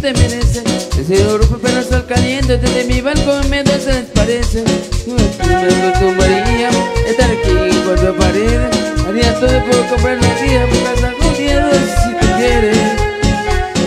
te merece. Ese oro pero sol caliente desde mi balcón me desaparece Tú me tumbaría estar aquí en cuatro paredes Haría todo por comprar la vida por casa con dinero si tú quieres.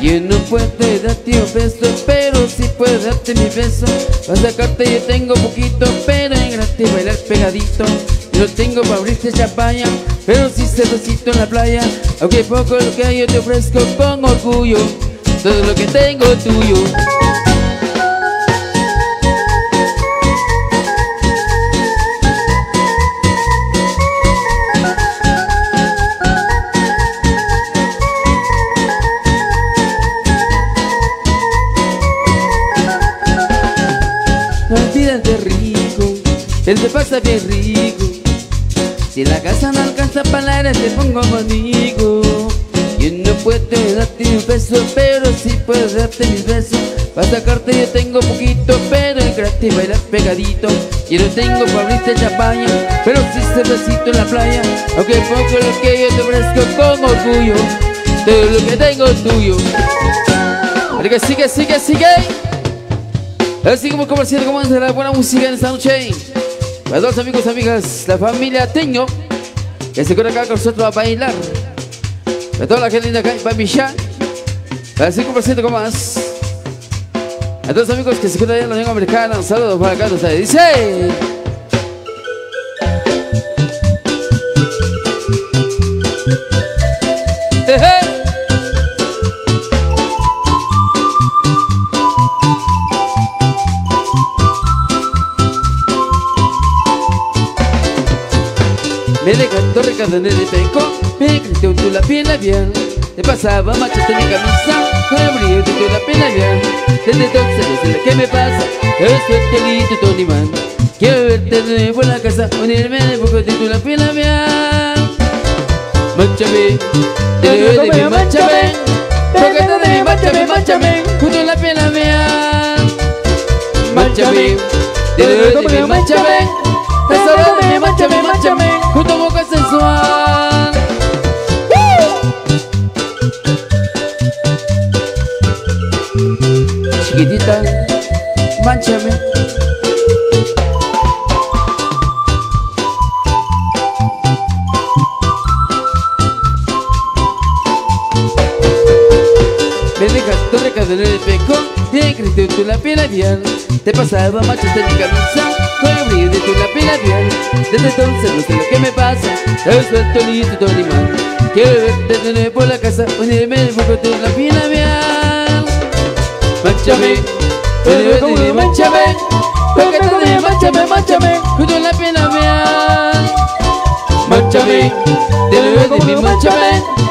Yo no puedo darte un beso pero si sí puedo darte mi beso Para sacarte yo tengo poquito pero en gratis bailar pegadito. No tengo para abrirte champaña, pero si sí cervecito en la playa Aunque poco lo que yo te ofrezco con orgullo. Todo lo que tengo tuyo de rico, él te pasa bien rico. Si la casa no alcanza palabras, te pongo conmigo. Yo no puedo darte un beso, sí puedo darte mis besos. Para sacarte yo tengo poquito, pero el gratis bailar pegadito. Yo no tengo para abrirte champaña, pero sí cervecito en la playa. Aunque poco lo que yo te ofrezco con orgullo, todo lo que tengo es tuyo. Pero que sigue, sigue, sigue. Así como comerciante como de la buena música en esta noche Para todos amigos amigas, la familia Teño Que se queda acá con nosotros a bailar Para toda la gente linda acá en Pamilla Como siento como más A todos los amigos que se allá en la Unión Americana Un saludo para acá, ustedes dice. Me decantó Ricardo en el peco Me tu la piel. labial Te pasaba machete mi camisa Con el brillo de tu la piel labial Desde entonces no sé lo que me pasa Es suerte tu animal. Quiero verte de nuevo en la casa Unirme de poco de tu la piel labial Manchame De de mi manchame Tócate de mi manchame, manchame Junto a la piel labial Manchame De de mi manchame Tesoro de mi manchame, manchame Junto Me dejaste recado en el peco Te creció tu la piel labial Te pasaba machete en mi camisa Con brillo de tu la piel labial Desde entonces no sé lo que me pasa Es suelto listo tu animal Quiero verte de nuevo por la casa Unirme el foco de la piel labial Manchame Manchame Manchame Manchame Manchame Manchame a la piel labial Manchame De nuevo de mi manchame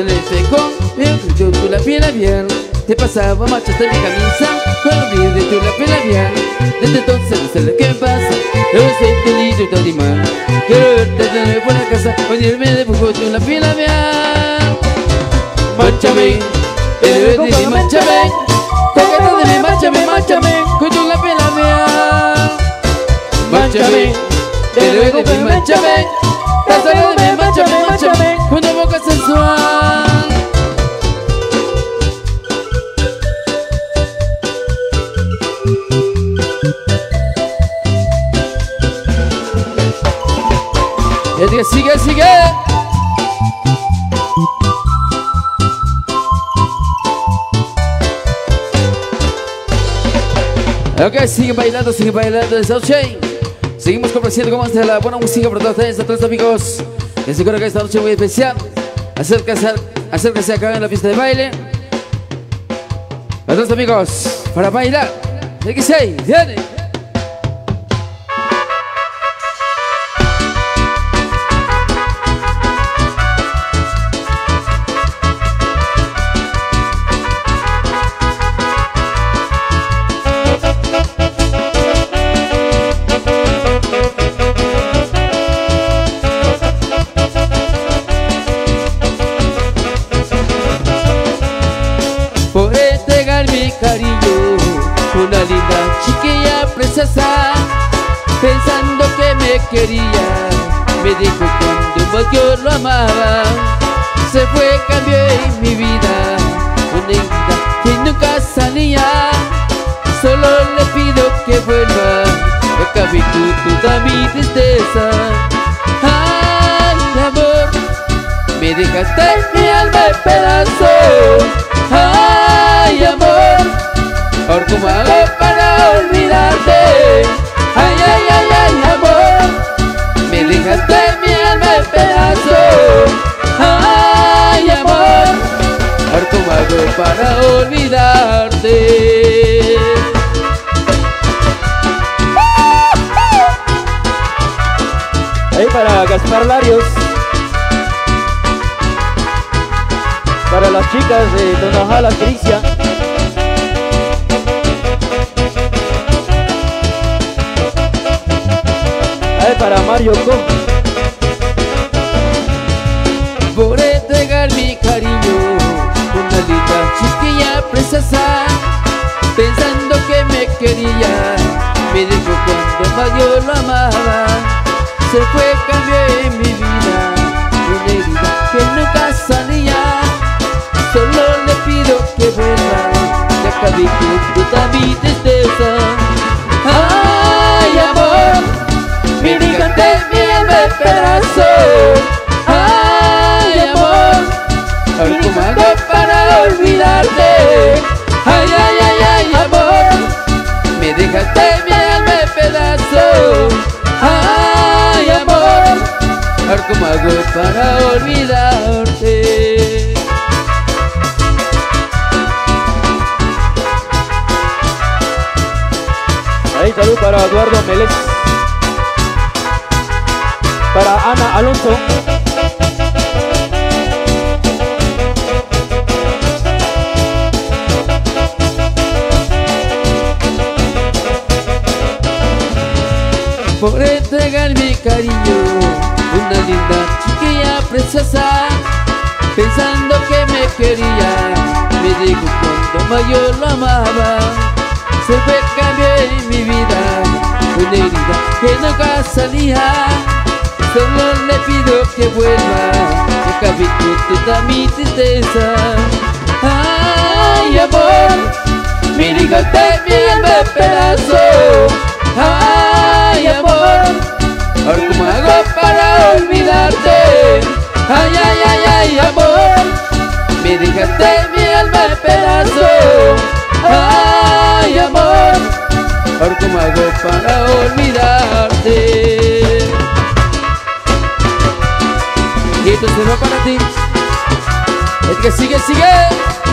en el seco Me creció tu la piel labial Te pasaba machete mi camisa Con brillo de tu la piel labial Desde entonces no sé lo que pasa Yo soy feliz y tu animal Quiero verte de nuevo en la casa Unirme de poco tu la piel labial Manchame Bebé de mi manchame Tócate de mi manchame, manchame Con tu la piel labial Manchame Bebé de mi manchame Ok, sigue bailando, sigue bailando el South Chain Seguimos complaciendo con más de la buena música para todos ustedes, a todos amigos. Que seguro que esta noche muy especial. Acérquese, acérquese acá en la pista de baile. Para todos amigos, para bailar. X6, viene Por entregar mi cariño. Princesa Pensando que me quería. Me dijo cuando yo lo amaba Se fue, cambió en mi vida. Una herida que nunca salía Solo le pido que vuelva. Acabe con toda mi tristeza. Ay, amor Me dejaste cómo hago para olvidarte. Ay, ay, ay, ay, amor. Me dejaste mi alma en pedazos Ay, amor. Cómo hago para olvidarte. Ahí para Gaspar Larios. Para las chicas de Donajala, Crisia Mario Por entregar mi cariño Una linda chiquilla princesa Pensando que me quería Me dijo cuando yo lo amaba. Se fue, cambió mi vida Una herida que nunca salía. Solo le pido que vuelva Y acabe con toda mi salud para Eduardo Melés Para Ana Alonso. Por entregar mi cariño Una linda chiquilla preciosa Pensando que me quería Me dijo cuando yo lo amaba Se fue cambio en mi vida. Una herida que nunca salía. Solo le pido que vuelva. Acabe con toda mi tristeza. Ay, amor Mi ligate mi alma en pedazos Ay, amor Ahora cómo hago para olvidarte. Ay, ay, ay, ay, amor Me dejaste mi alma en pedazos. Ay, amor Ahora cómo hago para olvidarte. Y esto se va para ti. El que sigue, sigue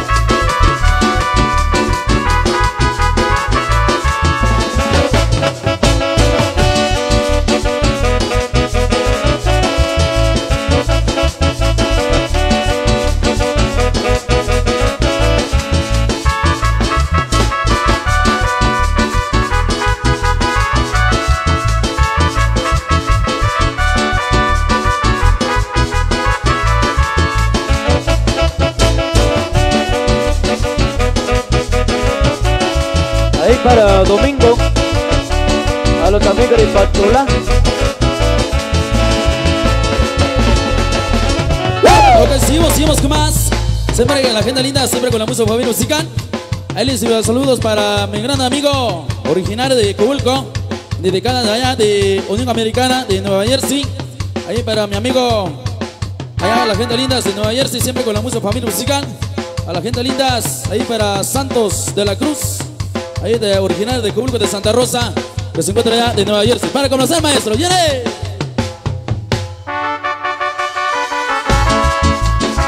para Domingo A los amigos de Patola Ok, seguimos, seguimos con más. Siempre en la agenda linda, siempre con la música Fabián Musical. Ahí les saludos para mi gran amigo originario de Cobulco, dedicada de allá de Unión Americana de Nueva Jersey. Ahí para mi amigo, allá la gente linda de Nueva Jersey, siempre con la música Familia Musical. A la gente lindas, ahí para Santos de la Cruz, ahí de originario de Cobulco de Santa Rosa, que se encuentra allá de Nueva Jersey. Para conocer, maestro, viene.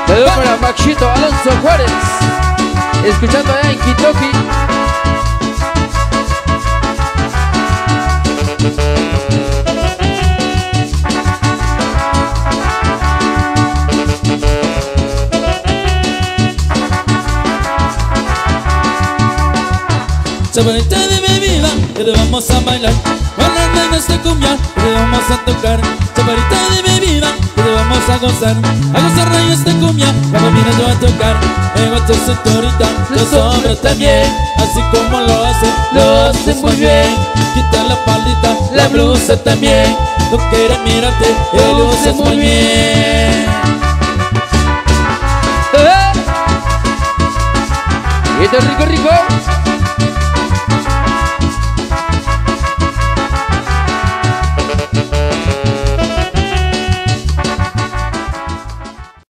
Saludos para Maxito Alonso Juárez Escuchando allá en Kitoki Se de mi vida y te vamos a bailar. Con la Chaparita en esta cumbia te vamos a tocar. Chaparita de mi vida te vamos a gozar. A gozar en esta cumbia vienes yo a tocar. En otra cinturita los hombres también. Así como lo hacen, lo hacen muy bien. Quita la paldita, la blusa también. No quiere mirarte, lo luces muy bien. ¡Eh! ¡Esto es rico, rico!